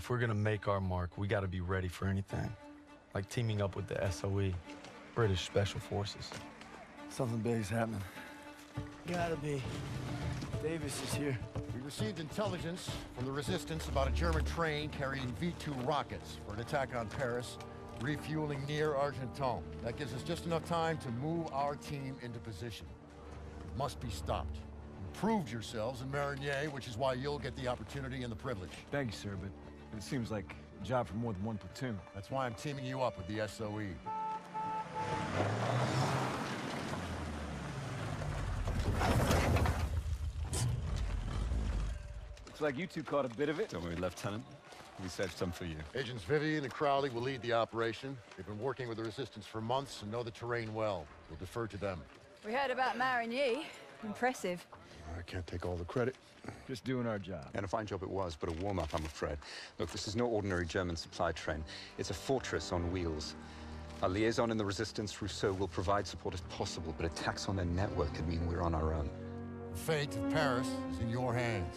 If we're gonna make our mark, we gotta be ready for anything. Like teaming up with the SOE, British Special Forces. Something big's happening. Gotta be. Davis is here. We received intelligence from the Resistance about a German train carrying V-2 rockets for an attack on Paris, refueling near Argenton. That gives us just enough time to move our team into position. It must be stopped. You proved yourselves in Marigny, which is why you'll get the opportunity and the privilege. Thank you, sir, but it seems like a job for more than one platoon. That's why I'm teaming you up with the SOE. Looks like you two caught a bit of it. Don't worry, Lieutenant. We saved some for you. Agents Vivian and Crowley will lead the operation. They've been working with the Resistance for months and know the terrain well. We'll defer to them. We heard about Marigny. Impressive. I can't take all the credit. Just doing our job. And a fine job it was, but a warm-up, I'm afraid. Look, this is no ordinary German supply train. It's a fortress on wheels. Our liaison in the Resistance, Rousseau, will provide support if possible, but attacks on their network could mean we're on our own. The fate of Paris is in your hands.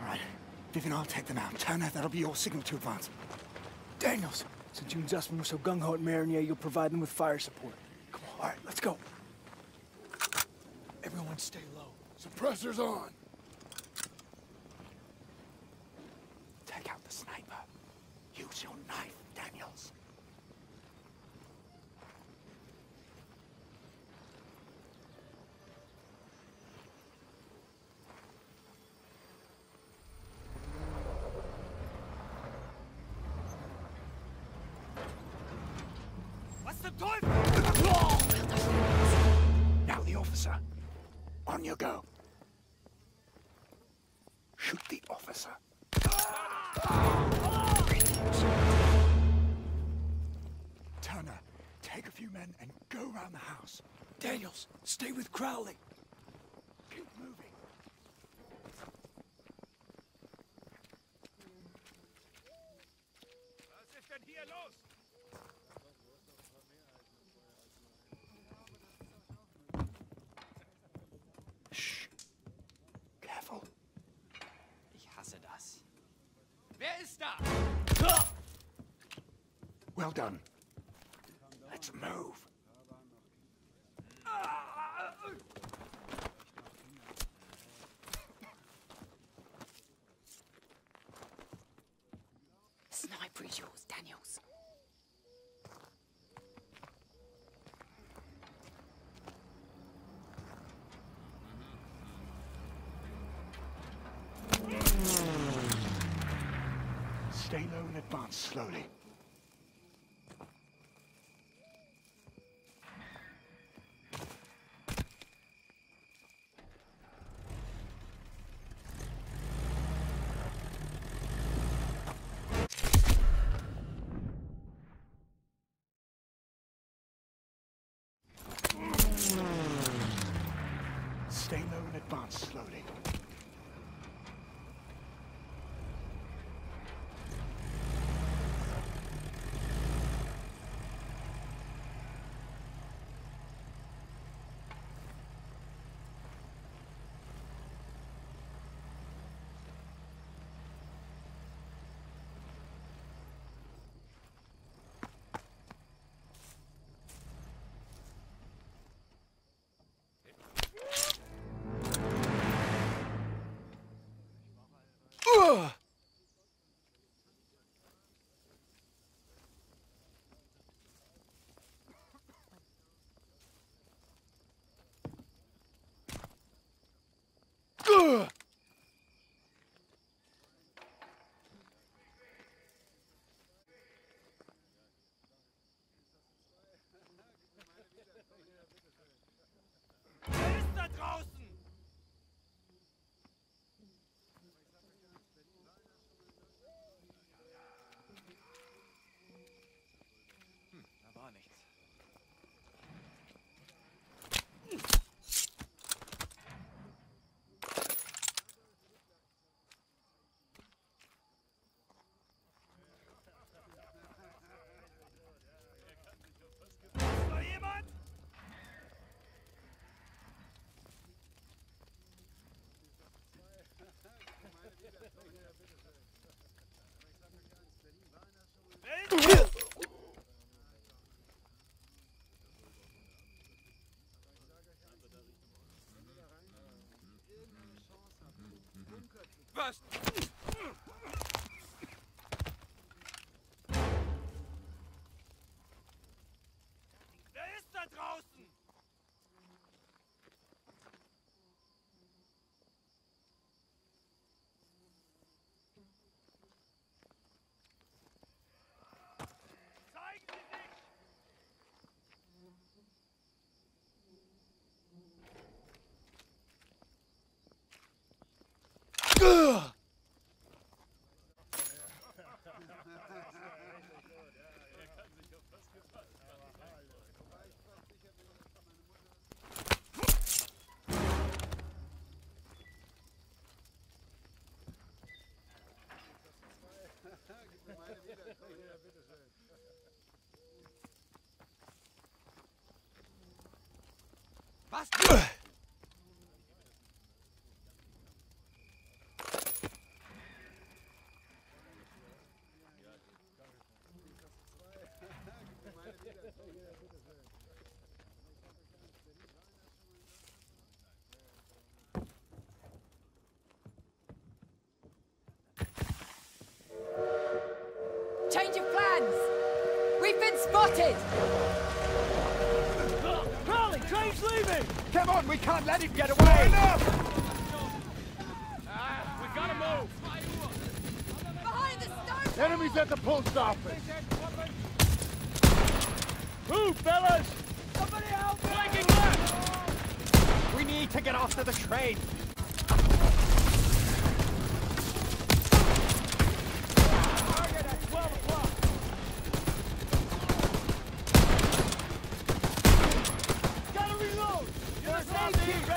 All right, Vivian, I'll take them out. Turner, that'll be your signal to advance. Daniels, since you and Zussman were so gung-ho at Marigny, you'll provide them with fire support. Come on, all right, let's go. Everyone stay low. Suppressors on. Take out the sniper. Use your knife, Daniels. Now the officer. On you go. Shoot the officer. Turner, take a few men and go around the house. Daniels, stay with Crowley. Keep moving. Shh. Well done. Let's move. Sniper is yours, Daniels. Stay low and advance slowly. Was? Ja, bitteschön. Was? Been spotted! Crowley, train's leaving! Come on, we can't let him get away! Enough. We gotta move. Behind the stone! Enemies at the post office! Move, fellas! Somebody help! Flanking left! We need to get after the train! Gotta reload! First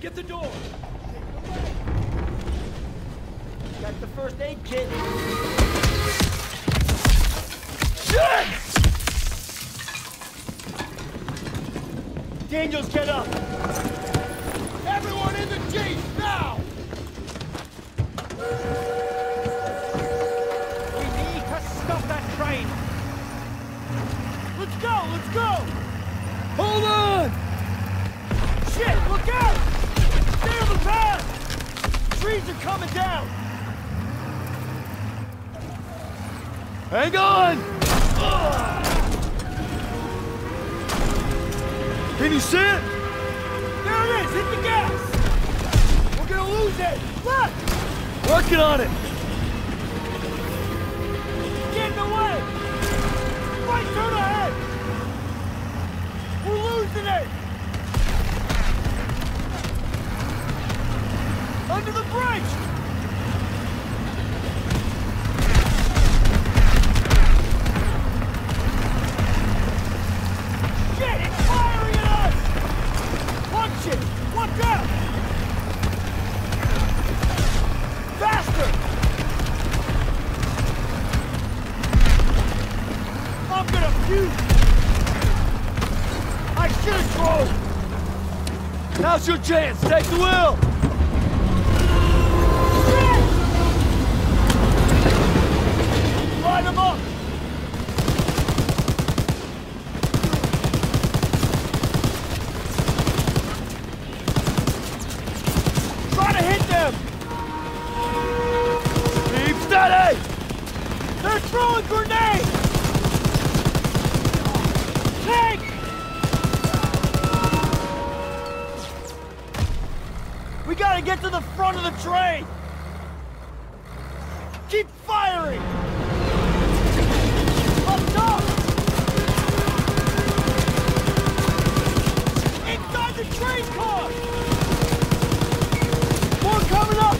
get the door! Got the first aid kit. Shit! Daniels, get up! Can you see it? There it is! Hit the gas! We're gonna lose it! Look! Working on it! Get in the way! Right turn ahead! We're losing it! Under the bridge! Chance! Gotta get to the front of the train! Keep firing! Up! Inside the train car! More coming up!